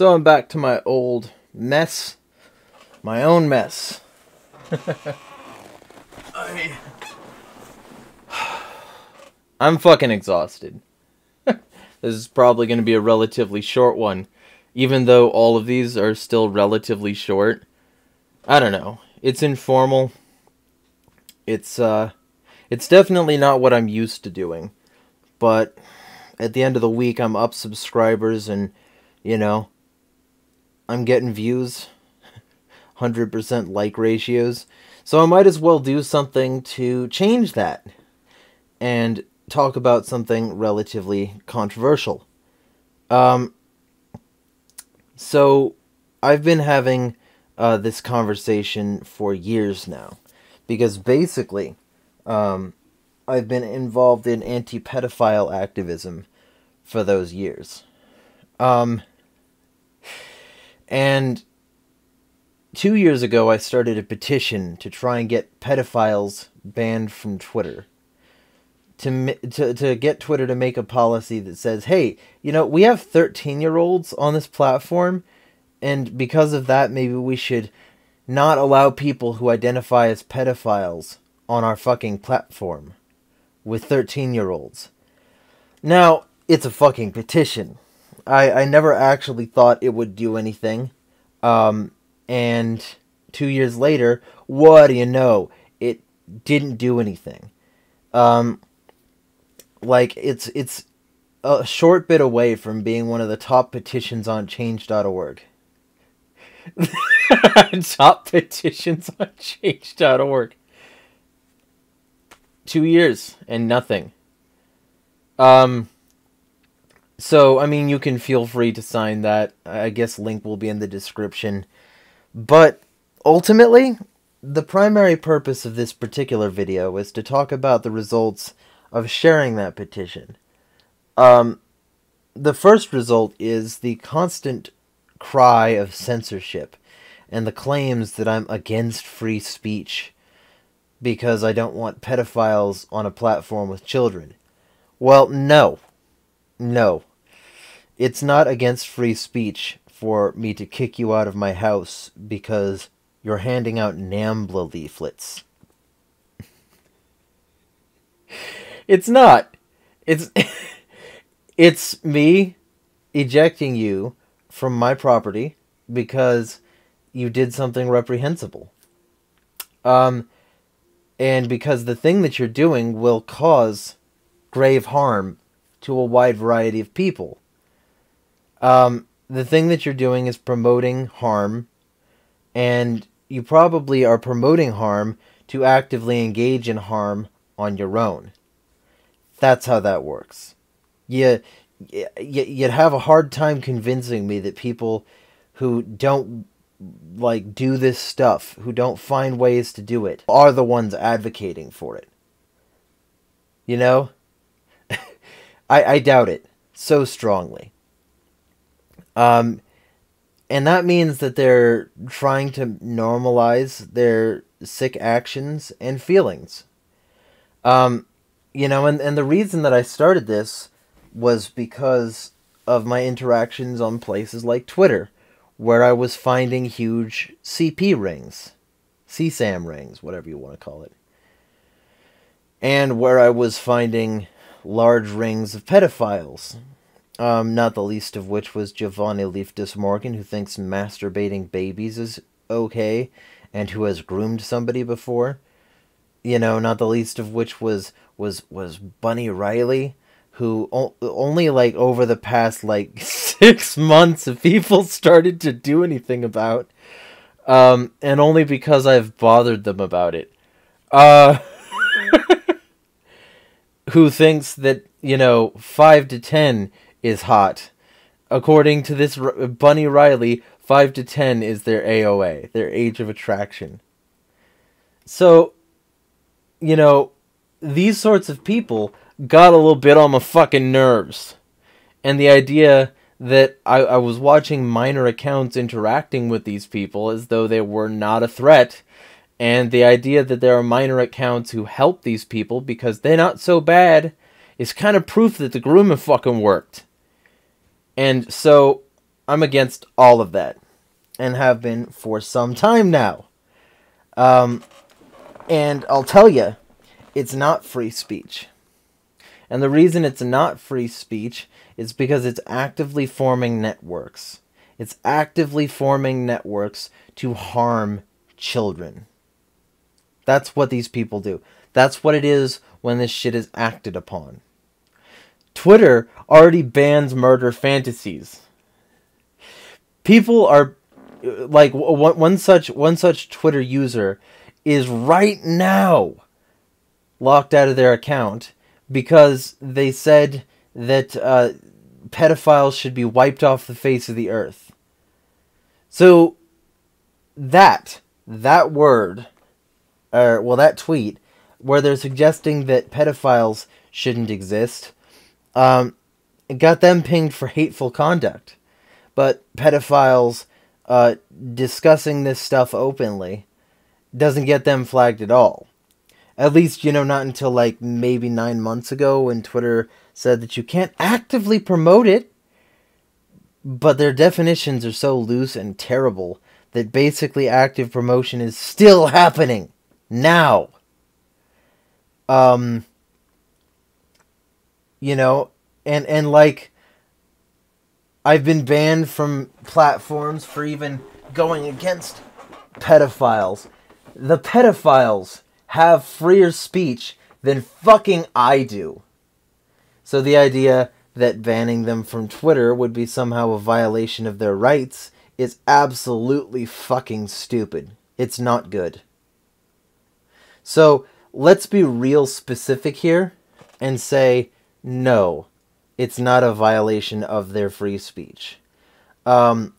So I'm back to my old mess. My own mess. I... I'm fucking exhausted. this is probably going to be a relatively short one. Even though all of these are still relatively short. I don't know. It's informal. It's, uh... It's definitely not what I'm used to doing. But at the end of the week, I'm up subscribers and, you know, I'm getting views. 100% like ratios. So I might as well do something to change that and talk about something relatively controversial. Um, so I've been having uh, this conversation for years now because basically um, I've been involved in anti pedophile activism for those years. Um, and two years ago, I started a petition to try and get pedophiles banned from Twitter. To, to, to get Twitter to make a policy that says, hey, you know, we have 13 year olds on this platform, and because of that, maybe we should not allow people who identify as pedophiles on our fucking platform with 13 year olds. Now, it's a fucking petition. I, I never actually thought it would do anything. Um, and two years later, what do you know? It didn't do anything. Um, like it's it's a short bit away from being one of the top petitions on change.org. top petitions on change.org. Two years and nothing. Um so I mean you can feel free to sign that. I guess link will be in the description. But ultimately, the primary purpose of this particular video is to talk about the results of sharing that petition. Um, the first result is the constant cry of censorship and the claims that I'm against free speech because I don't want pedophiles on a platform with children. Well, no. No. It's not against free speech for me to kick you out of my house because you're handing out NAMBLA leaflets. it's not. It's it's me ejecting you from my property because you did something reprehensible. Um and because the thing that you're doing will cause grave harm to a wide variety of people. Um the thing that you're doing is promoting harm, and you probably are promoting harm to actively engage in harm on your own. That's how that works. You, you'd have a hard time convincing me that people who don't like do this stuff, who don't find ways to do it, are the ones advocating for it. You know? I, I doubt it so strongly. Um, and that means that they're trying to normalize their sick actions and feelings. Um, you know, and, and the reason that I started this was because of my interactions on places like Twitter, where I was finding huge CP rings, CSAM rings, whatever you want to call it, and where I was finding large rings of pedophiles um, not the least of which was Giovanni Leafdus Morgan, who thinks masturbating babies is okay, and who has groomed somebody before. You know, not the least of which was was was Bunny Riley, who o- only like over the past like six months, people started to do anything about, um, and only because I've bothered them about it. Uh, who thinks that you know five to ten is hot. According to this Bunny Riley, 5 to 10 is their AOA, their age of attraction. So, you know, these sorts of people got a little bit on my fucking nerves. And the idea that I, I was watching minor accounts interacting with these people as though they were not a threat, and the idea that there are minor accounts who help these people because they're not so bad is kind of proof that the grooming fucking worked. And so I'm against all of that and have been for some time now. Um, and I'll tell you, it's not free speech. And the reason it's not free speech is because it's actively forming networks. It's actively forming networks to harm children. That's what these people do. That's what it is when this shit is acted upon. Twitter already bans murder fantasies. People are like one, one such one such Twitter user is right now locked out of their account because they said that uh, pedophiles should be wiped off the face of the earth. So that that word, or well, that tweet, where they're suggesting that pedophiles shouldn't exist, um, got them pinged for hateful conduct. But pedophiles uh, discussing this stuff openly doesn't get them flagged at all. At least, you know, not until like maybe nine months ago when Twitter said that you can't actively promote it. But their definitions are so loose and terrible that basically active promotion is still happening now. Um, you know, and and like I've been banned from platforms for even going against pedophiles. The pedophiles have freer speech than fucking I do. So the idea that banning them from Twitter would be somehow a violation of their rights is absolutely fucking stupid. It's not good. So let's be real specific here and say no, it's not a violation of their free speech. Um,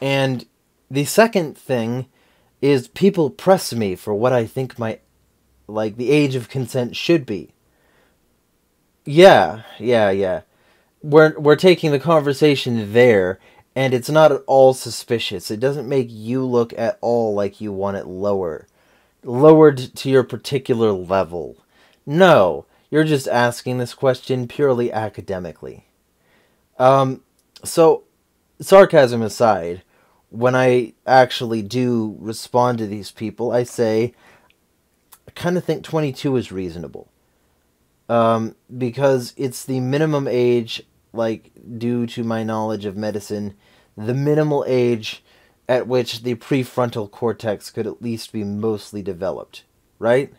and the second thing is people press me for what I think my like the age of consent should be. Yeah, yeah, yeah. We're we're taking the conversation there and it's not at all suspicious. It doesn't make you look at all like you want it lower. Lowered to your particular level. No, you're just asking this question purely academically. Um so sarcasm aside, when I actually do respond to these people, I say, I kind of think 22 is reasonable. Um, because it's the minimum age, like, due to my knowledge of medicine, the minimal age at which the prefrontal cortex could at least be mostly developed, right?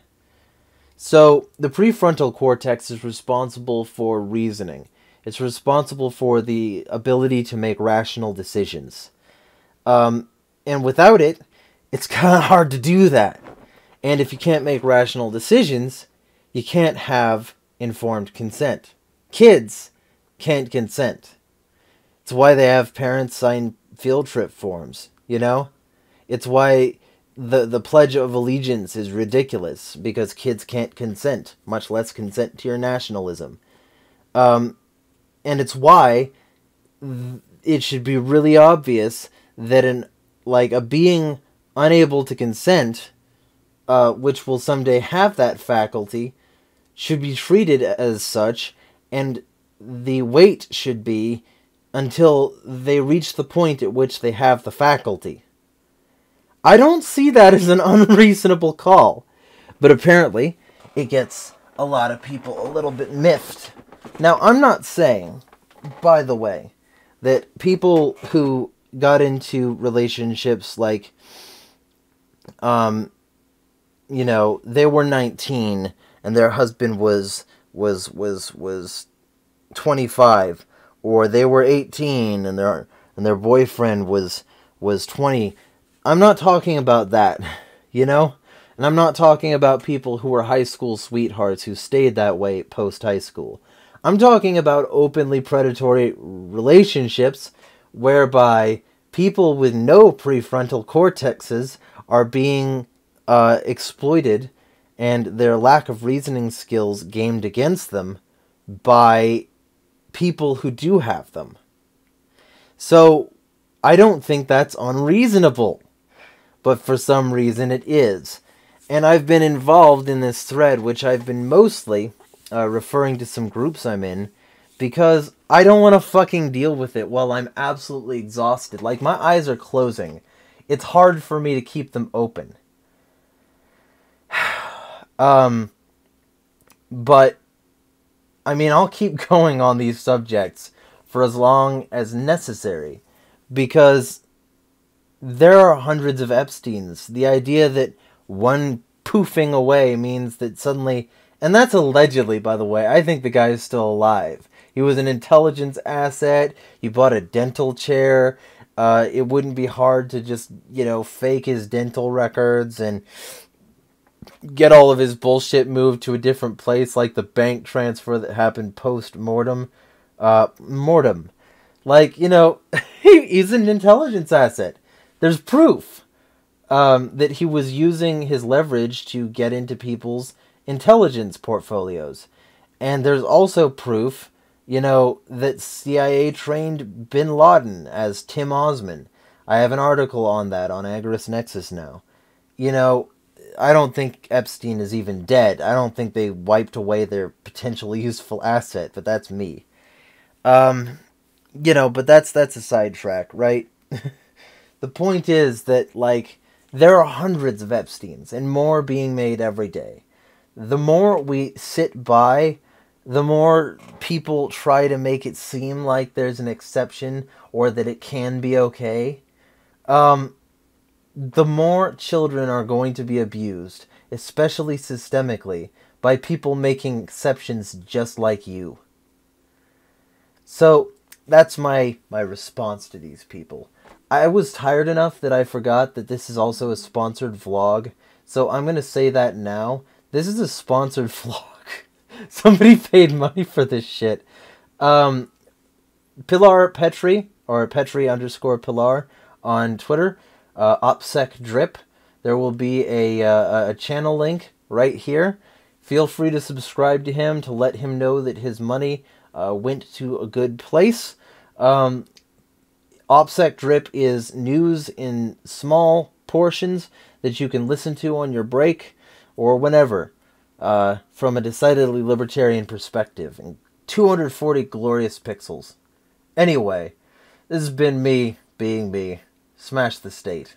So, the prefrontal cortex is responsible for reasoning. It's responsible for the ability to make rational decisions. Um, and without it, it's kind of hard to do that. And if you can't make rational decisions, you can't have informed consent. Kids can't consent. It's why they have parents sign field trip forms, you know? It's why the the pledge of allegiance is ridiculous because kids can't consent, much less consent to your nationalism. Um, and it's why it should be really obvious that an like a being unable to consent, uh, which will someday have that faculty, should be treated as such, and the wait should be until they reach the point at which they have the faculty. I don't see that as an unreasonable call, but apparently it gets a lot of people a little bit miffed. Now, I'm not saying, by the way, that people who got into relationships like um you know they were 19 and their husband was was was was 25 or they were 18 and their and their boyfriend was was 20 I'm not talking about that you know? And I'm not talking about people who were high school sweethearts who stayed that way post high school. I'm talking about openly predatory relationships whereby people with no prefrontal cortexes are being uh, exploited and their lack of reasoning skills gamed against them by people who do have them. So I don't think that's unreasonable, but for some reason it is. And I've been involved in this thread, which I've been mostly uh, referring to some groups I'm in, because I don't want to fucking deal with it while I'm absolutely exhausted. Like my eyes are closing. It's hard for me to keep them open. um but I mean, I'll keep going on these subjects for as long as necessary because there are hundreds of Epsteins. The idea that one poofing away means that suddenly, and that's allegedly, by the way, I think the guy is still alive. He was an intelligence asset. He bought a dental chair. Uh, it wouldn't be hard to just, you know, fake his dental records and get all of his bullshit moved to a different place, like the bank transfer that happened post mortem. Uh, mortem. Like, you know, he, he's an intelligence asset. There's proof um, that he was using his leverage to get into people's intelligence portfolios. And there's also proof, you know, that CIA trained bin Laden as Tim Osman. I have an article on that on Agorist Nexus now. You know, I don't think Epstein is even dead. I don't think they wiped away their potentially useful asset, but that's me. Um, you know, but that's that's a sidetrack, right? the point is that like there are hundreds of Epsteins and more being made every day. The more we sit by, the more people try to make it seem like there's an exception or that it can be okay. Um, the more children are going to be abused, especially systemically, by people making exceptions just like you. So that's my my response to these people. I was tired enough that I forgot that this is also a sponsored vlog. So I'm going to say that now. This is a sponsored vlog. Somebody paid money for this shit. Um, Pilar Petri, or Petri underscore Pilar on Twitter, uh, OPSEC Drip. There will be a, uh, a channel link right here. Feel free to subscribe to him to let him know that his money uh, went to a good place. Um, OPSEC Drip is news in small portions that you can listen to on your break or whenever uh, from a decidedly libertarian perspective. And 240 glorious pixels. Anyway, this has been me being me. Smash the state.